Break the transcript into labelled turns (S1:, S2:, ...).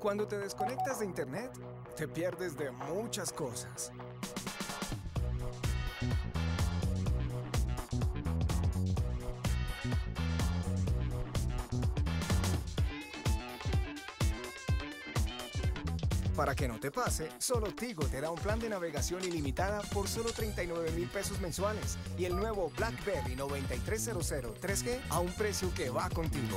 S1: Cuando te desconectas de Internet, te pierdes de muchas cosas. Para que no te pase, solo Tigo te da un plan de navegación ilimitada por solo 39 mil pesos mensuales y el nuevo BlackBerry 9300 3G a un precio que va contigo.